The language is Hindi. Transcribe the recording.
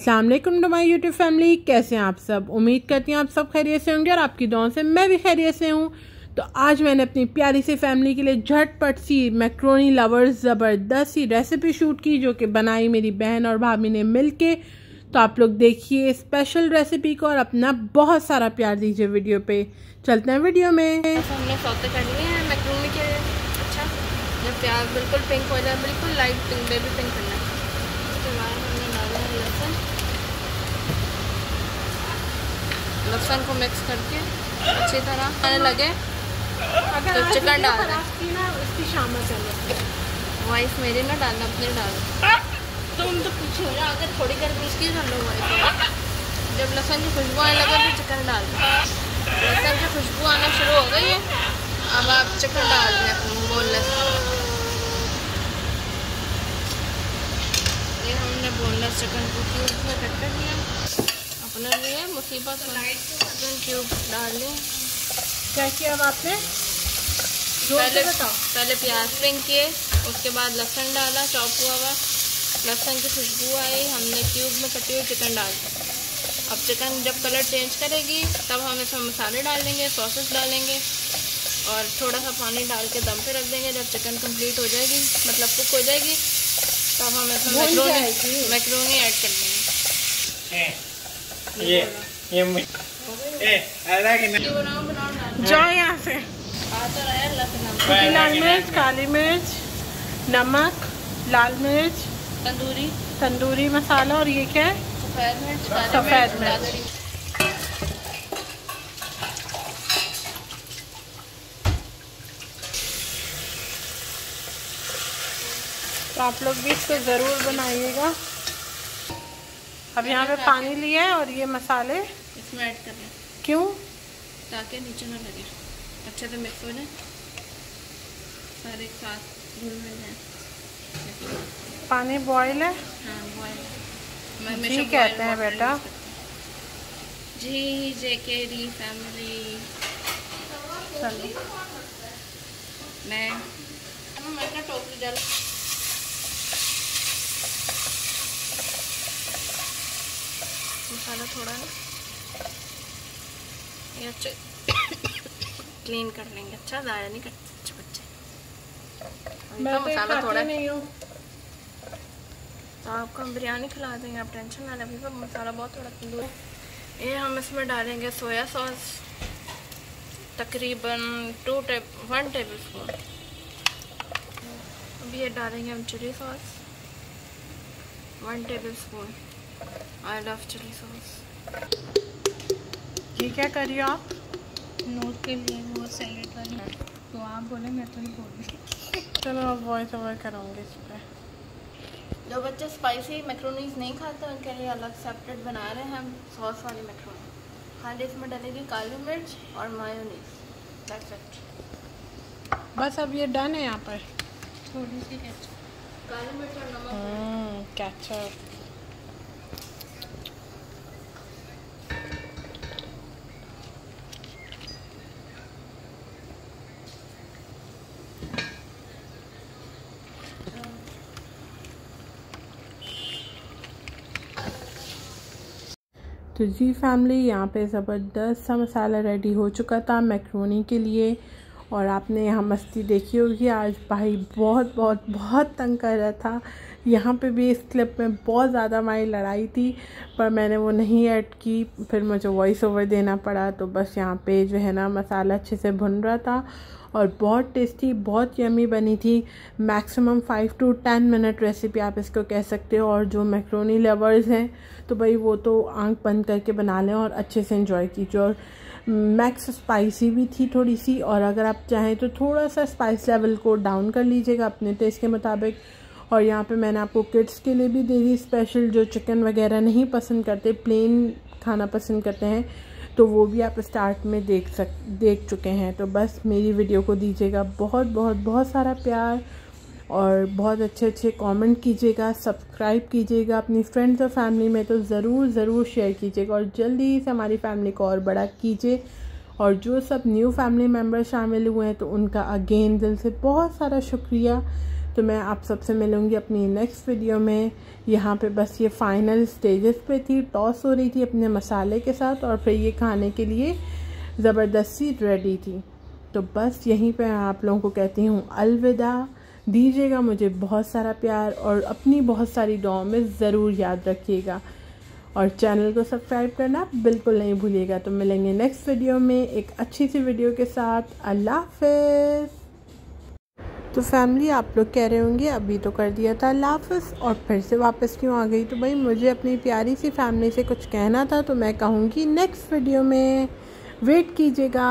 Allam my YouTube family. कैसे हैं आप सब? उम्मीद करती हूँ आप सब खैरियत से होंगे और आपकी दुआओं से मैं भी खैरियत से हूँ। तो आज मैंने अपनी प्यारी सी फैमिली के लिए झटपट सी मैक्रोनी लवर्स ज़बरदस्त सी रेसिपी शूट की जो कि बनाई मेरी बहन और भाभी ने मिल के तो आप लोग देखिए स्पेशल रेसिपी को और अपना बहुत सारा प्यार दीजिए वीडियो पे। चलते हैं वीडियो में। हमने सौते कर लिए हैं मैक्रोनी के अच्छा जब प्याज बिल्कुल पिंक हो जाए, बिल्कुल लाइट पिंक बेबी पिंक करना उसके बाद हमने डाला है लहसुन लहसुन को मिक्स करके अच्छी तरह आने लगे। तो चिकन डाल उसकी शामिल वाइफ मेरी ना डालना अपने डाल। तुम तो पीछे हो जाओ अगर थोड़ी देर की कर लो वाइफ जब लहसुन की खुशबू आने लगे तो चिकन डाल लहसुन की खुशबू आना शुरू हो गई है। अब आप चिकन डाल दें अपनी बोनलेस ये हमने बोनलेस चिकन को क्यूब में कट कर दिया। अपने लिए मुसीबत चिकन क्यूब डाल लें। क्या किया अब आपने? पहले पहले प्याज पिंक किए उसके बाद लहसन डाला चॉप हुआ हुआ। लहसुन की खुशबू आई हमने क्यूब में कटे हुई चिकन डाल अब चिकन जब कलर चेंज करेगी तब हम इसमें मसाले डाल देंगे सॉसेस डालेंगे और थोड़ा सा पानी डाल के दम पे रख देंगे। जब चिकन कंप्लीट हो जाएगी मतलब कुक हो जाएगी तब हम इसमें मैक्रोनी मैक्रोनी ऐड कर देंगे। ये ये ए जाओ यहाँ से। लाल मिर्च काली मिर्च नमक लाल मिर्च तंदूरी। तंदूरी मसाला और ये क्या है? सफ़ेद मिर्च सफ़ेद मिर्च। तो आप लोग भी इसको ज़रूर बनाइएगा। अब यहाँ पे पानी लिया है और ये मसाले। इसमें ऐड कर रहे क्यों? ताकि नीचे ना लगे। अच्छे से मिक्स हो जाए। सारे साथ घुल मिल जाए। पानी बॉयल है? हाँ बॉयल जी कहते हैं बेटा। जी जे के डी फैमिली चलो। मैं मैं टोकरी डाल। मसाला थोड़ा ना। ये अच्छा क्लीन कर लेंगे। अच्छा ज़्यादा नहीं करते अच्छे बच्चे। मैं तो मसाला थोड़ा नहीं हूँ। तो आपको हम बिरयानी खिला देंगे आप टेंशन ना लें। अभी पर मसाला बहुत थोड़ा तंदूर ये हम इसमें डालेंगे सोया सॉस। तकरीबन two tab one tablespoon अभी ये डालेंगे हम chilli sauce one tablespoon I love chilli sauce ये क्या कर रही हो आप? नोट के लिए वो सैलेड वाली। तो आप बोले मैं तो नहीं बोल रही चलो अब वॉइस ओवर करूँगी इस पर जो बच्चे स्पाइसी मैक्रोनीज नहीं खाते उनके लिए अलग सेपरेट बना रहे हैं हम सॉस वाली मैक्रोनी खाली इसमें डलेगी काली मिर्च और मायोनीज दैट्स इट बस अब ये डन है यहाँ पर। थोड़ी सी केचप काली मिर्च और नमक। केचप तो जी फैमिली, यहाँ पे ज़बरदस्त सा मसाला रेडी हो चुका था मैक्रोनी के लिए। और आपने यहाँ मस्ती देखी होगी। आज भाई बहुत बहुत बहुत तंग कर रहा था। यहाँ पे भी इस क्लिप में बहुत ज़्यादा हमारी लड़ाई थी, पर मैंने वो नहीं ऐड की। फिर मुझे वॉइस ओवर देना पड़ा तो बस यहाँ पे जो है ना मसाला अच्छे से भुन रहा था और बहुत टेस्टी बहुत यमी बनी थी। Maximum five two ten minute recipe आप इसको कह सकते हो। और जो मैक्रोनी लवर्स हैं तो भाई वो तो आँख बंद करके बना लें और अच्छे से इन्जॉय कीजिए। और मैक्स स्पाइसी भी थी थोड़ी सी और अगर आप चाहें तो थोड़ा सा स्पाइस लेवल को डाउन कर लीजिएगा अपने टेस्ट के मुताबिक। और यहाँ पे मैंने आपको किड्स के लिए भी दे दी स्पेशल जो चिकन वगैरह नहीं पसंद करते प्लेन खाना पसंद करते हैं तो वो भी आप स्टार्ट में देख सक, देख चुके हैं। तो बस मेरी वीडियो को दीजिएगा। बहुत बहुत बहुत सारा प्यार और बहुत अच्छे अच्छे कमेंट कीजिएगा सब्सक्राइब कीजिएगा अपनी फ्रेंड्स और फैमिली में तो ज़रूर ज़रूर शेयर कीजिएगा और जल्दी से हमारी फैमिली को और बड़ा कीजिए। और जो सब न्यू फैमिली मेंबर शामिल हुए हैं तो उनका अगेन दिल से बहुत सारा शुक्रिया। तो मैं आप सबसे मिलूँगी अपनी नेक्स्ट वीडियो में। यहाँ पे बस ये फाइनल स्टेजेस पे थी टॉस हो रही थी अपने मसाले के साथ और फिर ये खाने के लिए ज़बरदस्ती रेडी थी। तो बस यहीं पे आप लोगों को कहती हूँ अलविदा। दीजिएगा मुझे बहुत सारा प्यार और अपनी बहुत सारी दुआओं में ज़रूर याद रखिएगा। और चैनल को सब्सक्राइब करना बिल्कुल नहीं भूलिएगा। तो मिलेंगे नेक्स्ट वीडियो में एक अच्छी सी वीडियो के साथ। अल्लाह हाफिज़। तो फैमिली आप लोग कह रहे होंगे, अभी तो कर दिया था, अल्लाह हाफिज़। और फिर से वापस क्यों आ गई? तो भाई, मुझे अपनी प्यारी सी फैमिली से कुछ कहना था तो मैं कहूँगी नेक्स्ट वीडियो में। वेट कीजिएगा।